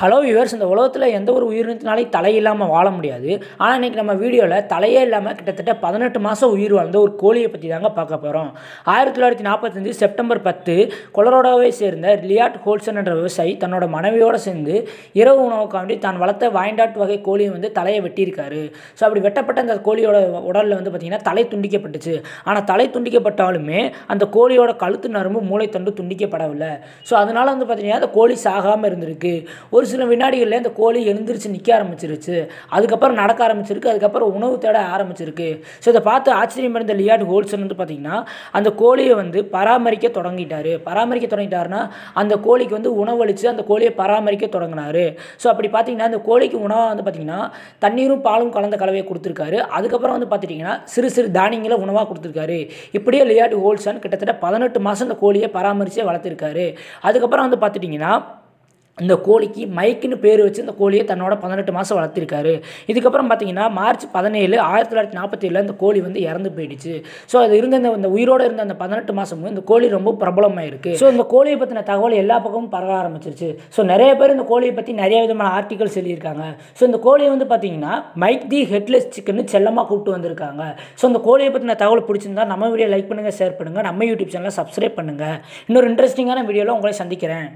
Hello viewers இந்த உலகத்தில் எந்த ஒரு உயிரினத்தினாலையும் தலை இல்லாமல் வாழ முடியாது. ஆனால் இன்றைக்கி நம்ம வீடியோவில் தலையே இல்லாமல் கிட்டத்தட்ட பதினெட்டு மாதம் உயிர் வாழ்ந்த ஒரு கோழியை பற்றி தாங்க பார்க்க போகிறோம் ஆயிரத்தி தொள்ளாயிரத்தி நாற்பத்தஞ்சு செப்டம்பர் பத்து கொலரோடாவை சேர்ந்த லியாட் ஹோல்சன் என்ற விவசாயி தன்னோட மனைவியோடு சேர்ந்து இரவு உணவுக்காண்டி தான் வளர்த்த வாய்ண்டாட் வகை கோழியை வந்து தலையை வெட்டியிருக்காரு. ஸோ அப்படி வெட்டப்பட்ட அந்த கோழியோட உடலில் வந்து பார்த்திங்கன்னா தலை துண்டிக்கப்பட்டுச்சு. ஆனால் தலை துண்டிக்கப்பட்டாலுமே அந்த கோழியோட கழுத்து நரம்பு மூளைத்தண்டு துண்டிக்கப்படவில்லை. ஸோ அதனால் வந்து பார்த்திங்கன்னா அந்த கோழி சாகாமல் இருந்திருக்கு. ஒரு சில வினாடிகளில் இந்த கோழி எழுந்திரிச்சு நிற்க ஆரம்பிச்சிருச்சு. அதுக்கப்புறம் நடக்க ஆரம்பிச்சிருக்கு அதுக்கப்புறம் உணவு தேட ஆரம்பிச்சிருக்கு. ஸோ இதை பார்த்து ஆச்சரியமடைந்த லியாட் ஹோல்சன் வந்து பார்த்திங்கன்னா அந்த கோழியை வந்து பராமரிக்க தொடங்கிட்டாரு. பராமரிக்க தொடங்கிட்டாருன்னா அந்த கோழிக்கு வந்து உணவளித்து அந்த கோழியை பராமரிக்க தொடங்கினார். ஸோ அப்படி பார்த்தீங்கன்னா அந்த கோழிக்கு உணவாக வந்து பார்த்திங்கன்னா தண்ணீரும் பாலும் கலந்த கலவையை கொடுத்துருக்காரு. அதுக்கப்புறம் வந்து பார்த்துட்டிங்கன்னா சிறு சிறு தானியங்களை உணவாக கொடுத்துருக்காரு. இப்படியே லியாட் ஹோல்சன் கிட்டத்தட்ட பதினெட்டு மாதம் அந்த கோழியை பராமரித்து வளர்த்துருக்காரு. அதுக்கப்புறம் வந்து பார்த்துட்டிங்கன்னா இந்த கோழிக்கு மைக்குன்னு பேர் வச்சு இந்த கோழியை தன்னோட பதினெட்டு மாதம் வளர்த்திருக்காரு. இதுக்கப்புறம் பார்த்தீங்கன்னா மார்ச் பதினேழு ஆயிரத்தி தொள்ளாயிரத்தி நாற்பத்தேழில் இந்த கோழி வந்து இறந்து போயிடுச்சு. ஸோ அது இருந்த இந்த உயிரோடு இருந்த அந்த பதினெட்டு மாதமும் இந்த கோழி ரொம்ப பிரபலமாக இருக்குது ஸோ இந்த கோழியை பற்றின தகவல் எல்லா பக்கமும் பரவ ஆரம்பிச்சிருச்சு. ஸோ நிறைய பேர் இந்த கோழியை பற்றி நிறைய விதமான ஆர்டிகல்ஸ் எழுதியிருக்காங்க ஸோ இந்த கோழியை வந்து பார்த்தீங்கன்னா மைக் தி ஹெட்லெஸ் சிக்கன் செல்லமாக கூப்பிட்டு வந்திருக்காங்க. ஸோ இந்த கோழியை பற்றின தகவல் பிடிச்சிருந்தா நம்ம வீடியோ லைக் பண்ணுங்கள் ஷேர் பண்ணுங்கள் நம்ம யூடியூப் சேனலை சப்ஸ்கிரைப் பண்ணுங்கள் இன்னொரு இன்ட்ரெஸ்டிங்கான வீடியோவில் உங்களை சந்திக்கிறேன்.